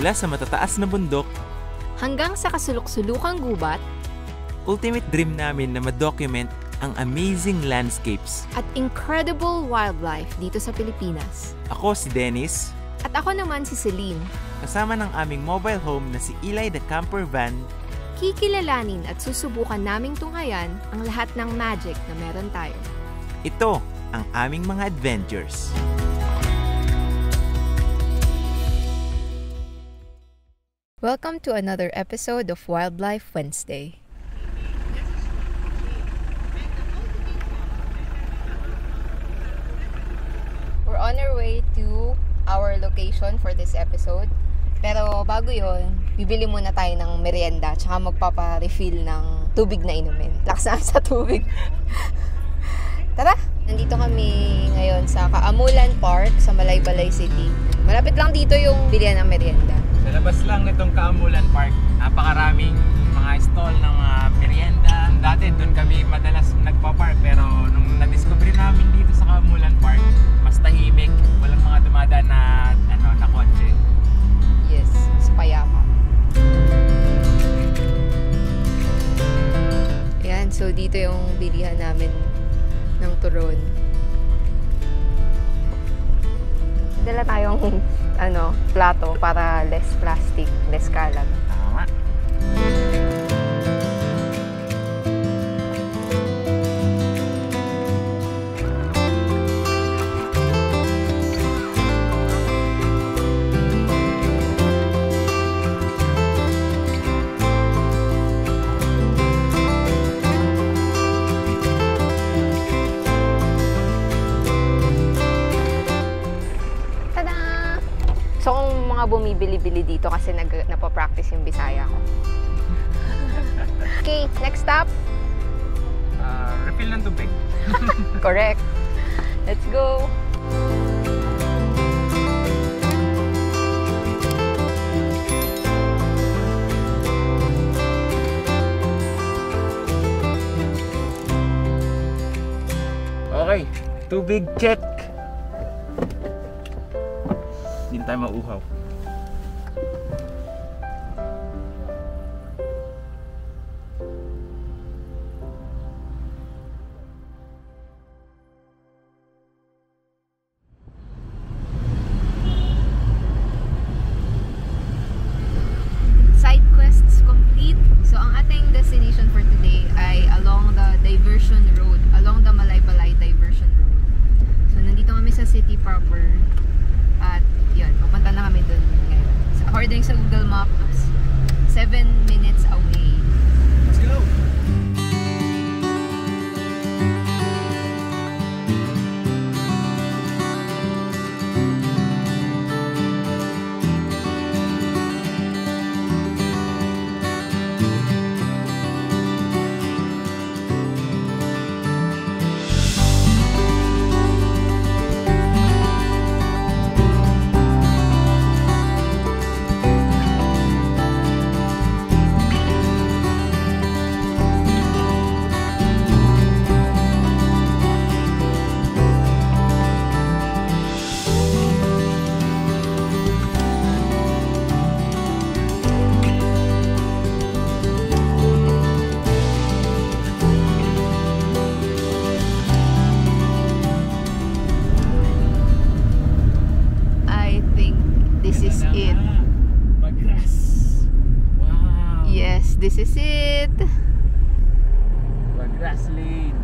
Mula sa matataas na bundok, Hanggang sa kasulok-sulukang gubat ultimate dream namin na ma-document ang amazing landscapes. at incredible wildlife dito sa Pilipinas. Ako si Dennis, At ako naman si Celine, kasama ng aming mobile home na si Eli the Camper Van, kikilalanin at susubukan naming tunghayan ang lahat ng magic na meron tayo. ito ang aming mga adventures. Welcome to another episode of Wildlife Wednesday. We're on our way to our location for this episode. Pero bago yon, bibili muna tayo ng merienda tsaka magpapa-refill ng tubig na inumin. Lakas na sa tubig. Tara! Nandito kami ngayon sa Kaamulan Park sa Malaybalay City. Malapit lang dito yung bilihan ng merienda. Sa labas lang nitong Kaamulan Park, napakaraming mga stall ng mga merienda. Dati doon kami madalas nagpa-park pero nung na-discover namin dito sa Kaamulan Park, mas tahimik, walang mga dumadaan na ano na kotse. Yes, sa payapa. Ayan, so dito yung bilihan namin ng turon. Dala tayong ano, plato para less plastic, less kalat. Bumibili-bili dito kasi nag, napapractice yung Bisaya ko. okay, next stop. Ah, refill ng tubig. Correct. Let's go. Okay, tubig check. Hindi tayo mauhaw. This is it. Bagras lane.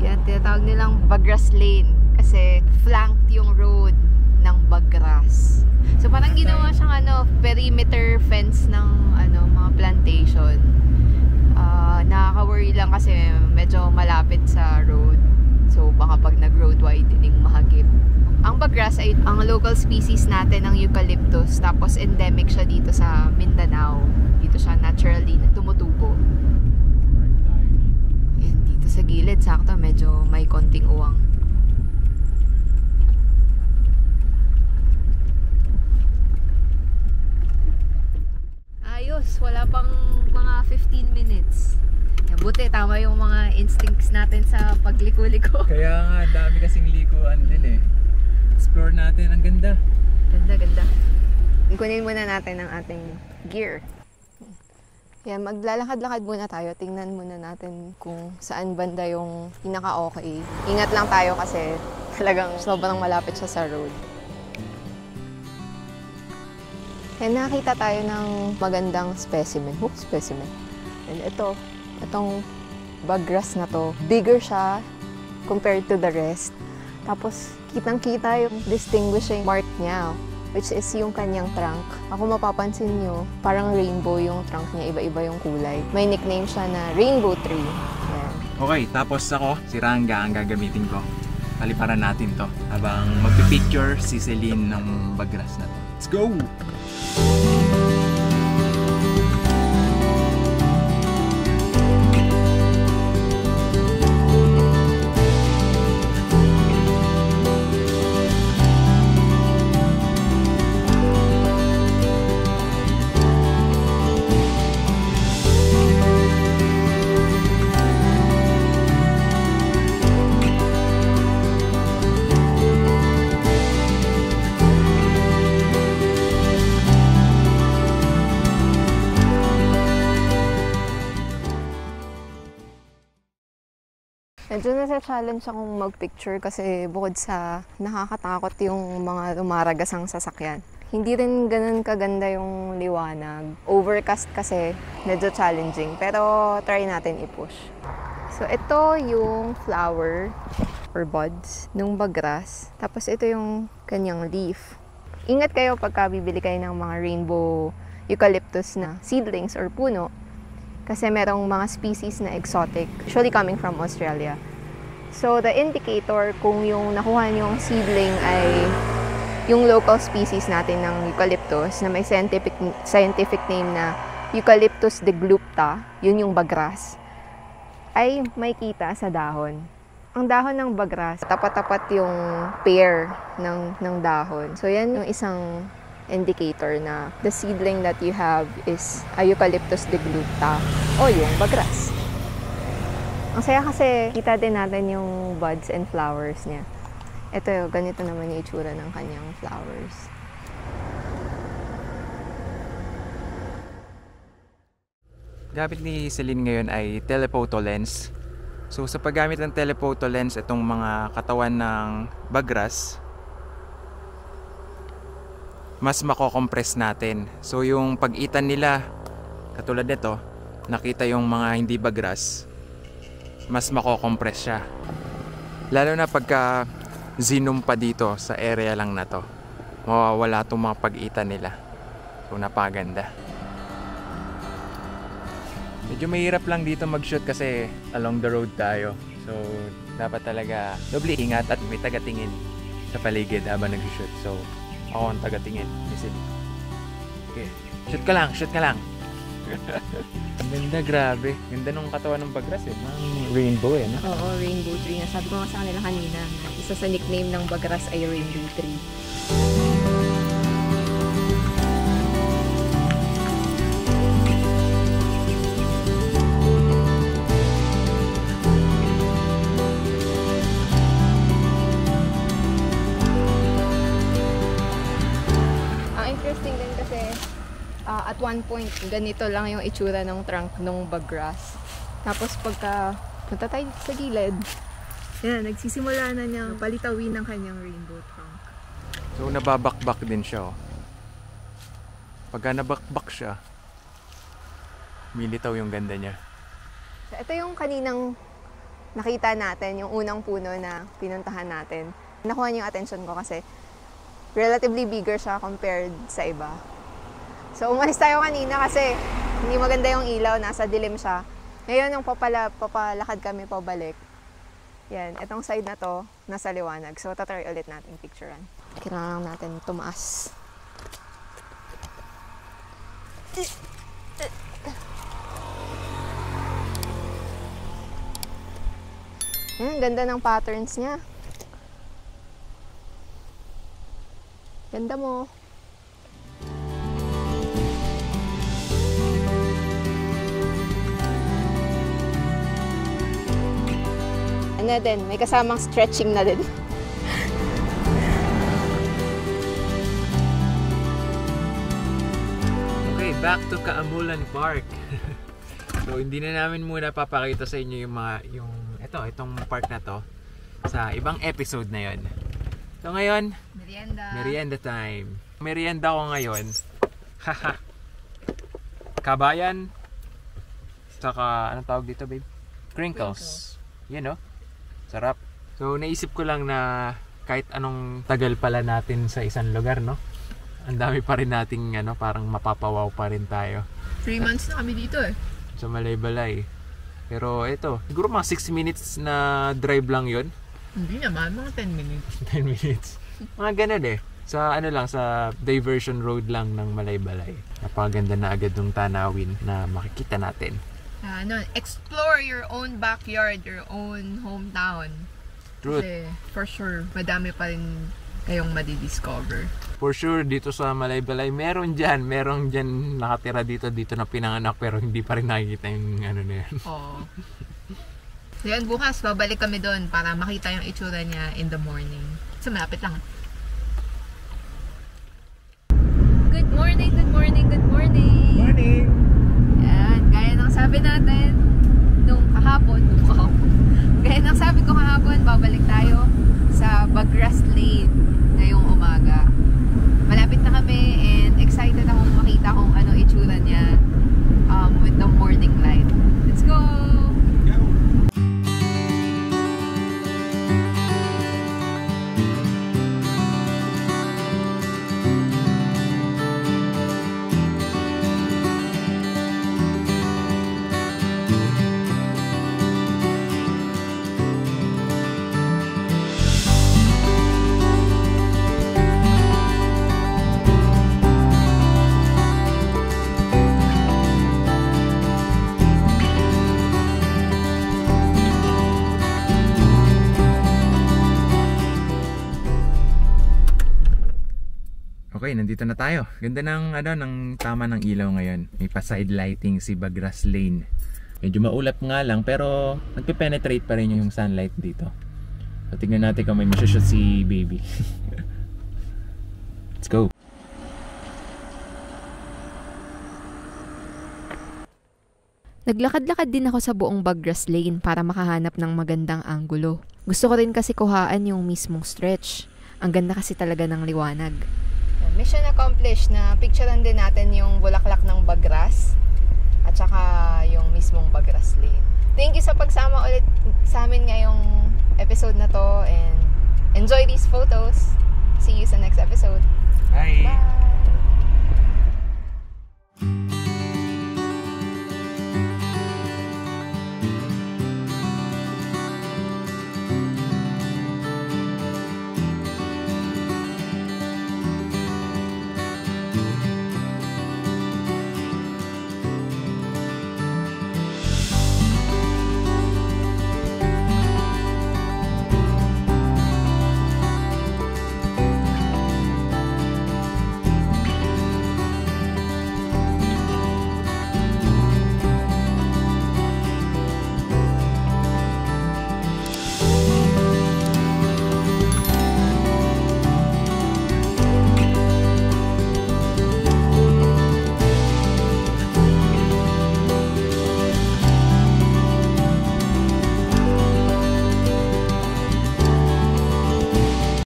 Yan, tinatawag nilang Bagras Lane kasi flanked yung road ng Bagras. So parang ginawa siyang ano, perimeter fence ng ano, mga plantation. Ah, nakaka-worry lang kasi medyo malapit sa road. So baka pag nag-road widening mahagip. Ang Bagras ay ang local species natin ng eucalyptus tapos endemic siya dito sa Mindanao. Dito siya naturally tumutubo. Ayan, dito sa gilid, sakto, medyo may konting uwang. Ayos, wala pang mga 15 minutes. Yan, buti, tama yung mga instincts natin sa pagliko-liko. Kaya nga, dami kasing likuan din eh. Explore natin, ang ganda. Ganda, ganda. kunin muna natin ang ating gear. Yan, maglalakad-lakad muna tayo. Tingnan muna natin kung saan banda yung pinaka-okay. Ingat lang tayo kasi talagang sobrang malapit siya sa road. Yan, nakita tayo ng magandang specimen. Oh, specimen. And ito, itong bagras na to, bigger siya compared to the rest. Tapos, kitang-kita yung distinguishing mark niya, which is yung kanyang trunk. Ako mapapansin nyo, parang rainbow yung trunk niya, iba-iba yung kulay. May nickname siya na Rainbow Tree. Yan. Okay, tapos ako, si Ranga ang gagamitin ko. Paliparan natin to habang magpipicture si Celine ng bagras na to. Let's go! Medyo nasa-challenge akong mag-picture kasi bukod sa nakakatakot yung mga lumaragasang sasakyan. Hindi rin ganun kaganda yung liwanag. Overcast kasi medyo challenging. Pero try natin i-push. So ito yung flower or buds nung bagras. Tapos ito yung kanyang leaf. Ingat kayo pagka bibili kayo ng mga rainbow eucalyptus na seedlings or puno kasi merong mga species na exotic, usually coming from Australia. So, the indicator kung yung nakuha niyong seedling ay yung local species natin ng eucalyptus na may scientific, scientific name na Eucalyptus deglupta, yun yung bagras, ay may kita sa dahon. Ang dahon ng bagras, tapat-tapat yung pair ng, ng dahon. So, yan yung isang indicator na the seedling that you have is Eucalyptus deglupta o yung bagras. Ang saya kasi kita din natin yung buds and flowers niya. Ito, ganito naman yung itsura ng kanyang flowers. Gamit ni Celine ngayon ay telephoto lens. So sa paggamit ng telephoto lens, itong mga katawan ng bagras, mas mako-compress natin. So yung pag-itan nila, katulad nito, nakita yung mga hindi bagras, mas mako-compress siya. Lalo na pagka zoom pa dito sa area lang na to, mawawala itong mga pag-itan nila. So napaganda. Medyo mahirap lang dito mag-shoot kasi along the road tayo. So, dapat talaga doble ingat at may taga-tingin sa paligid habang nag-shoot. So, ako ang taga-tingin. Listen. Okay. Shoot ka lang, shoot ka lang. ang ganda, grabe. Ganda nung katawan ng bagras eh. Ang rainbow eh. No? Oo, rainbow tree. Sabi ko nga sa kanila kanina, isa sa nickname ng bagras ay rainbow tree. Interesting din kasi ah, at one point, ganito lang yung itsura ng trunk ng bagras. Tapos pagka punta tayo sa gilid, yan, nagsisimula na niyang palitawin ng kanyang rainbow trunk. So, nababakbak din siya. Oh. Pagka nabakbak siya, militaw yung ganda niya. So, ito yung kaninang nakita natin, yung unang puno na pinuntahan natin. Nakuha niyo yung attention ko kasi relatively bigger siya compared sa iba. So, umalis tayo kanina kasi hindi maganda yung ilaw, nasa dilim siya. Ngayon, yung papala, papalakad kami pabalik, yan, itong side na to, nasa liwanag. So, tatry ulit natin picturean. Kailangan natin tumaas. Yan, ganda ng patterns niya. Ganda mo. Ano din, may kasamang stretching na din. back to Kaamulan Park. so hindi na namin muna papakita sa inyo yung mga yung ito, itong park na to sa ibang episode na yon. So ngayon, Merienda. merienda time. Merienda ko ngayon. Haha. Kabayan. Saka anong tawag dito, babe? Crinkles. Yan no? Sarap. So naisip ko lang na kahit anong tagal pala natin sa isang lugar, no? Ang dami pa rin nating ano, parang mapapawaw pa rin tayo 3 months na kami dito eh. sa Malaybalay. Pero ito, siguro mga 6 minutes na drive lang yon Hindi naman, mga 10 minutes. 10 minutes. Mga ganun eh. Sa ano lang, sa diversion road lang ng Malaybalay. Napakaganda na agad ng tanawin na makikita natin. Ano, explore your own backyard, your own hometown. Truth. Kasi for sure, madami pa rin kayong madidiscover. For sure, dito sa Malaybalay, meron dyan, meron dyan nakatira dito, dito na pinanganak pero hindi pa rin nakikita yung ano na yan. Oo. Yan, bukas babalik kami doon para makita yung itsura niya in the morning. So malapit lang. Good morning, good morning, good morning! Morning! Yan, gaya ng sabi natin nung kahapon, nung kahapon. Gaya ng sabi ko kahapon, babalik tayo sa Bagras Lane ngayong umaga. Malapit na kami and excited akong makita kung ano itsura niya um, with the morning light. Let's go! Okay, nandito na tayo. Ganda ng ano ng tama ng ilaw ngayon. May pa side lighting si Bagras Lane. Medyo maulap nga lang pero nagpe-penetrate pa rin yung sunlight dito. So tingnan natin kung may masushoot si baby. Let's go. Naglakad-lakad din ako sa buong Bagras Lane para makahanap ng magandang anggulo. Gusto ko rin kasi kuhaan yung mismong stretch. Ang ganda kasi talaga ng liwanag mission accomplished na picturean din natin yung bulaklak ng Bagras at saka yung mismong Bagras Lane. Thank you sa pagsama ulit sa amin ngayong episode na to and enjoy these photos. See you sa next episode. Bye! Bye!